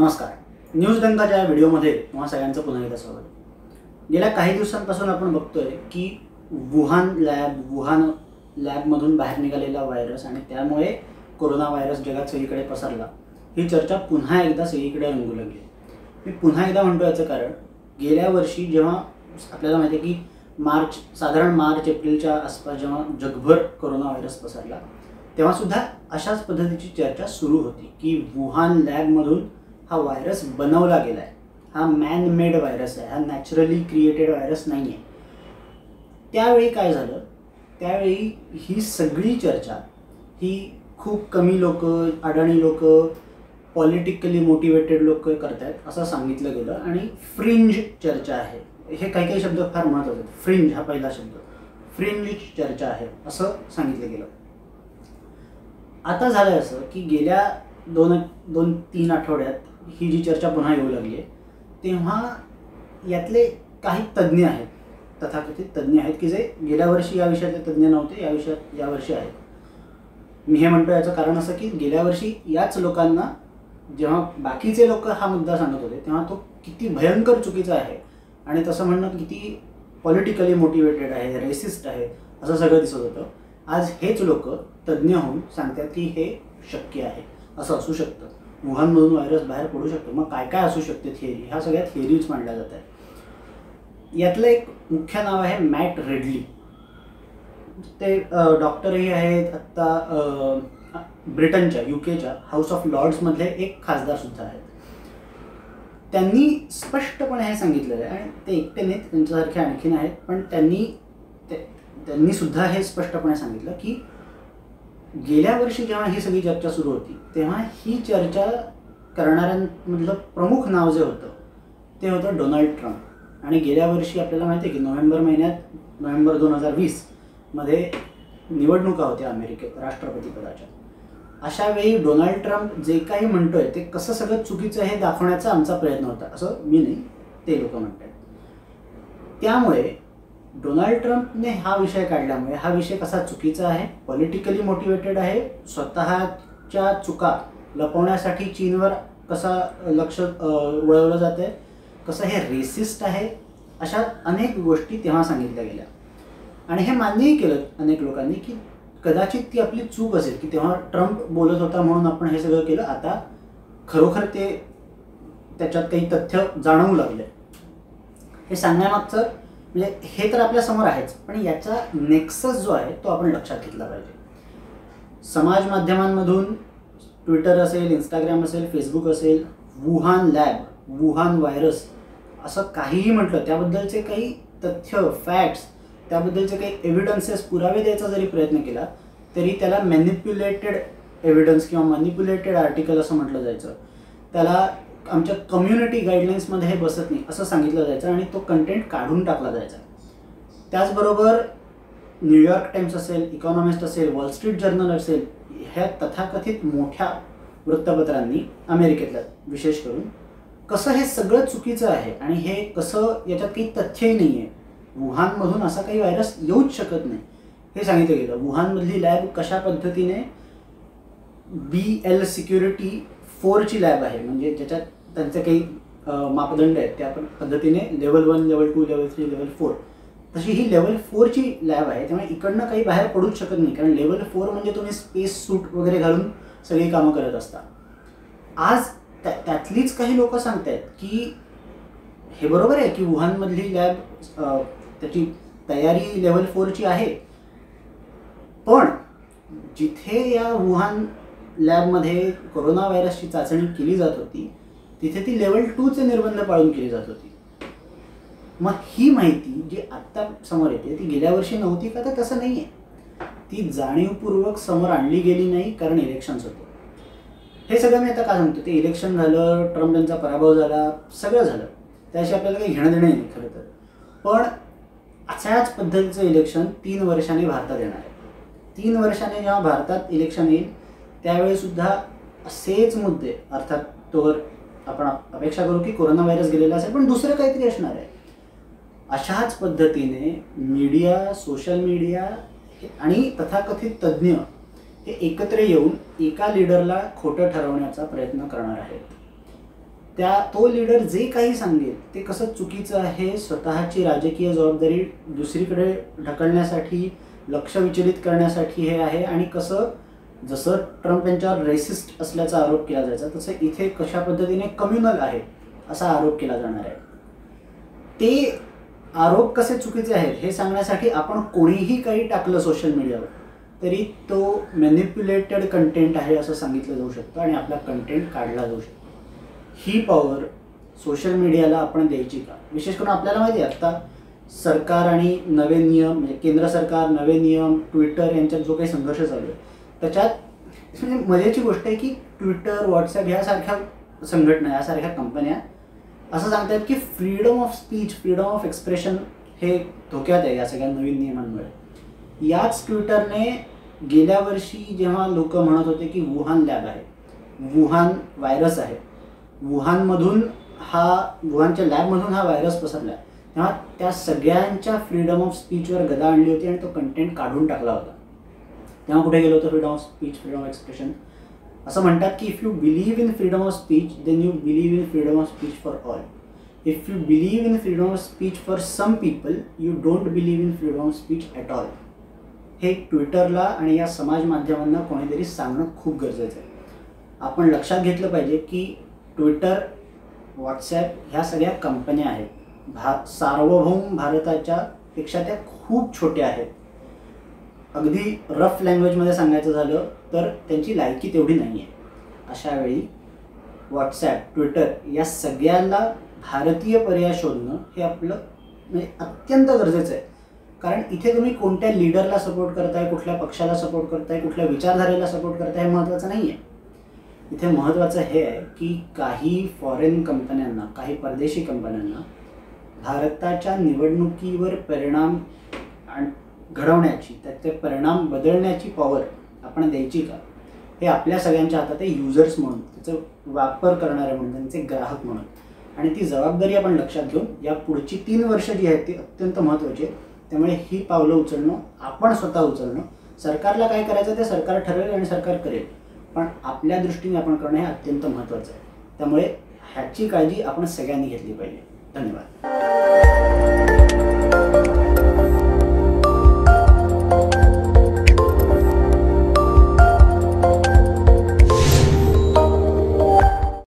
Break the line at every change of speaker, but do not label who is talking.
नमस्कार. न्यूज दंगाच्या या व्हिडिओमध्ये तुम्हाला सगळ्यांचं पुन्हा एकदा स्वागत. गेल्या काही दिवसांपासून आपण बघतोय की वुहान लॅब वुहान लॅबमधून बाहेर निघालेला व्हायरस आणि त्यामुळे कोरोना व्हायरस जगात सगळीकडे पसरला. ही चर्चा पुन्हा एकदा सगळीकडे रंगू लागली मी पुन्हा एकदा म्हणतो याचं कारण गेल्या वर्षी जेव्हा आपल्याला माहिती आहे की मार्च साधारण मार्च एप्रिलच्या आसपास जेव्हा जगभर कोरोना व्हायरस पसरला तेव्हासुद्धा अशाच पद्धतीची चर्चा सुरू होती की वुहान लॅबमधून हा व्हायरस बनवला गेला आहे हा मॅन मेड व्हायरस आहे. हा नॅचरली क्रिएटेड व्हायरस नाही आहे त्यावेळी काय झालं? त्यावेळी ही सगळी चर्चा ही खूप कमी लोक अडाणी लोक पॉलिटिकली मोटिवेटेड लोक करत आहेत असं सांगितलं गेलं आणि फ्रिंज चर्चा आहे. हे काही काही शब्द फार महत्त्वाचे आहेत. फ्रिंज हा पहिला शब्द. फ्रिंज चर्चा आहे असं सांगितलं गेलं. आता झालं असं की गेल्या दोन दोन तीन आठवड्यात ही जी चर्चा पुन्हा येऊ लागली आहे तेव्हा यातले काही तज्ज्ञ आहेत तथाकथित तज्ज्ञ आहेत की जे गेल्या वर्षी या विषयातले तज्ज्ञ नव्हते या विषयात या वर्षी आहेत. मी हे म्हणतो याचं कारण असं की गेल्या वर्षी याच लोकांना जेव्हा बाकीचे लोक हा मुद्दा सांगत होते तेव्हा तो किती भयंकर चुकीचा आहे आणि तसं म्हणणं किती पॉलिटिकली मोटिवेटेड आहे रेसिस्ट आहे असं सगळं दिसत होतं. आज हेच लोक तज्ज्ञ होऊन सांगतात की हे शक्य आहे असं असू शकतं. वुहानमधून व्हायरस बाहेर पडू शकतो. मग काय काय असू शकते थिअरी ह्या सगळ्या थिअरीज मांडल्या जात आहेत. यातलं एक मुख्य नाव आहे मॅट रेडली. ते डॉक्टरही आहेत आत्ता ब्रिटनच्या युकेच्या हाऊस ऑफ लॉर्ड्समधले एक खासदार सुद्धा आहेत. त्यांनी स्पष्टपणे हे सांगितलेलं आहे. आणि ते एकटे नाहीत त्यांच्यासारखे आणखीन आहेत. पण त्यांनी त्यांनी सुद्धा हे स्पष्टपणे सांगितलं की गेल्या वर्षी जेव्हा ही सगळी चर्चा सुरू होती तेव्हा ही चर्चा करणाऱ्यांमधलं प्रमुख नाव जे होतं ते होतं डोनाल्ड ट्रम्प. आणि गेल्या वर्षी आपल्याला माहिती आहे की नोव्हेंबर महिन्यात नोव्हेंबर दोन हजार वीसमध्ये निवडणुका होत्या अमेरिकेत राष्ट्रपतीपदाच्या अशा वेळी डोनाल्ड ट्रम्प जे काही म्हणतोय ते कसं सगळं चुकीचं हे दाखवण्याचा आमचा प्रयत्न होता असं मी नाही ते लोक म्हणतात त्यामुळे डोनाल्ड ट्रम्पने हा विषय काढल्यामुळे म्हणजे हा विषय कसा चुकीचा आहे? पॉलिटिकली मोटिवेटेड आहे? स्वतःच्या चुका लपवण्यासाठी चीनवर कसा लक्ष वळवलं जात आहे कसं हे रेसिस्ट आहे? अशा अनेक गोष्टी तेव्हा सांगितल्या गेल्या. आणि हे मान्यही केलं अनेक लोकांनी की कदाचित ती आपली चूक असेल की तेव्हा ट्रम्प बोलत होता म्हणून आपण हे सगळं केलं. आता खरोखर ते त्याच्यात काही तथ्य जाणवू लागलं हे सांगण्यामागचं म्हणजे हे तर आपल्यासमोर आहेच पण याचा नेक्सस जो आहे तो आपण लक्षात घेतला पाहिजे. समाज माध्यमांमधून ट्विटर असेल इंस्टाग्राम असेल फेसबुक असेल वुहान लॅब वुहान व्हायरस असं काहीही म्हटलं त्याबद्दलचे काही तथ्य फॅक्ट्स त्याबद्दलचे काही एव्हिडन्सेस पुरावे द्यायचा जरी प्रयत्न केला तरी त्याला मॅनिप्युलेटेड एव्हिडन्स किंवा मॅनिप्युलेटेड आर्टिकल असं म्हटलं जायचं. त्याला आमच्या कम्युनिटी गाईडलाईन्समध्ये हे बसत नाही असं सांगितलं जायचं आणि तो कंटेंट काढून टाकला जायचा. त्याचबरोबर न्यूयॉर्क टाइम्स असेल इकॉनॉमिस्ट असेल वॉल स्ट्रीट जर्नल असेल ह्या तथाकथित मोठ्या वृत्तपत्रांनी अमेरिकेतल्या विशेष करून कसं हे सगळं चुकीचं आहे आणि हे कसं याच्यात काही तथ्यही नाही आहे वुहानमधून असा काही व्हायरस येऊच शकत नाही. हे सांगितलं गेलं. वुहानमधली लॅब कशा पद्धतीने बी एल सिक्युरिटी फोरची लॅब आहे म्हणजे ज्याच्यात त्यांचे काही मापदंड आहेत त्या पद्धतीने level one level two level three level four तशी ही लेवल फोरची लॅब आहे त्यामुळे इकडनं काही बाहेर पडूच शकत नाही. कारण लेवल फोर म्हणजे तुम्ही स्पेस सूट वगैरे घालून सगळी कामं करत असता. आज त्या त्यातलीच काही लोक सांगत आहेत की हे बरोबर आहे की वुहानमधली लॅब त्याची तयारी लेवल फोरची आहे. पण जिथे या वुहान लॅबमध्ये कोरोना व्हायरसची चाचणी केली जात होती तिथे ती लेवल टूचे निर्बंध पाळून केली जात होती. मग ही माहिती जी आत्ता समोर येते ती गेल्या वर्षी नव्हती का? तर तसं नाही आहे ती जाणीवपूर्वक समोर आणली गेली नाही कारण इलेक्शन्स होते. हे सगळं मी आता का सांगतो? ते इलेक्शन झालं ट्रम्प यांचा पराभव झाला सगळं झालं. त्याशी आपल्याला काही घेणं देणं नाही खरं तर. पण अशाच पद्धतीचं इलेक्शन तीन वर्षांनी भारतात येणार आहे. तीन वर्षाने जेव्हा भारतात इलेक्शन येईल त्यावेळी सुद्धा असेच मुद्दे अर्थात तोवर आपण अपेक्षा करू की कोरोना व्हायरस गेलेला असेल पण दुसरं काहीतरी असणार आहे. अशाच पद्धतीने मीडिया सोशल मीडिया आणि तथाकथित तज्ज्ञ हे एकत्र येऊन एका लीडरला खोटं ठरवण्याचा प्रयत्न करणार आहेत. त्या तो लीडर जे काही सांगेल ते कसं चुकीचं आहे स्वतःची राजकीय जबाबदारी दुसरीकडे ढकलण्यासाठी लक्ष विचलित करण्यासाठी हे आहे आणि कसं जसं ट्रम्प यांच्यावर रेसिस्ट असल्याचा आरोप केला जायचा तसं इथे कशा पद्धतीने कम्युनल आहे असा आरोप केला जाणार आहे. ते आरोप कसे चुकीचे आहेत हे सांगण्यासाठी आपण कोणीही काही टाकलं सोशल मीडियावर तरी तो मॅनिप्युलेटेड कंटेंट आहे असं सांगितलं जाऊ शकतं आणि आपला कंटेंट काढला जाऊ शकतो. ही पॉवर सोशल मीडियाला आपण द्यायची का? विशेष करून आपल्याला माहिती आहे आत्ता सरकार आणि नवे नियम म्हणजे केंद्र सरकार नवे नियम ट्विटर यांच्यात जो काही संघर्ष चालू आहे त्याच्यात म्हणजे मजेची गोष्ट आहे की ट्विटर व्हॉट्सअप ह्यासारख्या संघटना यासारख्या कंपन्या असं सांगतात की freedom of speech freedom of expression हे धोक्यात आहे या सगळ्या नवीन नियमांमुळे. याच ट्विटरने गेल्या वर्षी जेव्हा लोक म्हणत होते की वुहान लॅब आहे वुहान व्हायरस आहे वुहानमधून हा वुहानच्या लॅबमधून हा व्हायरस पसरला आहे तेव्हा त्या सगळ्यांच्या फ्रीडम ऑफ स्पीचवर गदा आणली होती आणि तो कंटेंट काढून टाकला होता. तेव्हा कुठे गेलो होतो freedom of speech freedom of expression असं म्हणतात की if you believe in freedom of speech then you believe in freedom of speech for all if you believe in freedom of speech for some people you don't believe in freedom of speech at all हे ट्विटरला आणि या समाज माध्यमांना कोणीतरी सांगणं खूप गरजेचं आहे. आपण लक्षात घेतलं पाहिजे की ट्विटर व्हॉट्सॲप ह्या सगळ्या कंपन्या आहेत. भा सार्वभौम भारताच्या पेक्षा त्या खूप छोट्या आहेत. अगदी रफ लँग्वेजमध्ये सांगायचं झालं तर त्यांची लायकी तेवढी नाही आहे अशा वेळी व्हॉट्सॲप ट्विटर या सगळ्यांना भारतीय पर्याय शोधणं हे आपलं म्हणजे अत्यंत गरजेचं आहे. कारण इथे तुम्ही कोणत्या लीडरला सपोर्ट करताय कुठल्या पक्षाला सपोर्ट करताय कुठल्या विचारधारेला सपोर्ट करताय हे महत्त्वाचं नाही आहे इथे महत्त्वाचं हे आहे की काही फॉरेन कंपन्यांना काही परदेशी कंपन्यांना भारताच्या निवडणुकीवर परिणाम आणि घडवण्याची त्याचे परिणाम बदलण्याची पॉवर आपण द्यायची का? हे आपल्या सगळ्यांच्या हातात आहे युजर्स म्हणून. त्याचं वापर करणारे म्हणून त्यांचे ग्राहक म्हणून. आणि ती जबाबदारी आपण लक्षात घेऊन या पुढची तीन वर्ष जी आहेत ती अत्यंत महत्त्वाची आहे त्यामुळे ही पावलं उचलणं आपण स्वतः उचलणं सरकारला काय करायचं ते सरकार ठरवेल आणि सरकार करेल. पण आपल्या दृष्टीने आपण करणं हे अत्यंत महत्त्वाचं आहे. त्यामुळे ह्याची काळजी आपण सगळ्यांनी घेतली पाहिजे. धन्यवाद.